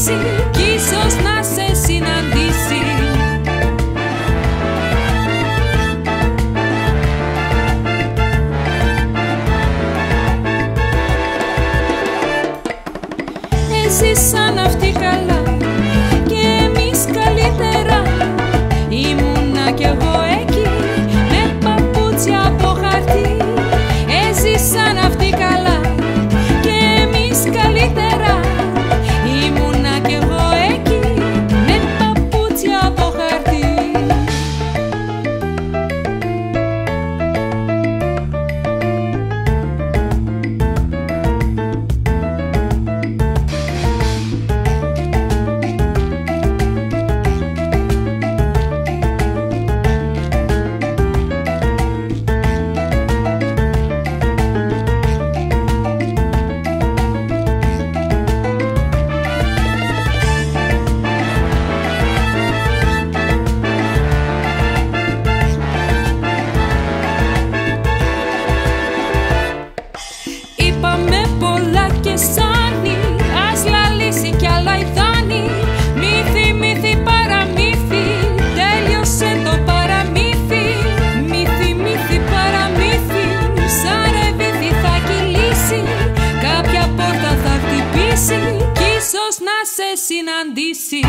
χτυπήσει κι ίσως να σε συναντήσει. Εσύ σαν αυτή καλά συναντήσει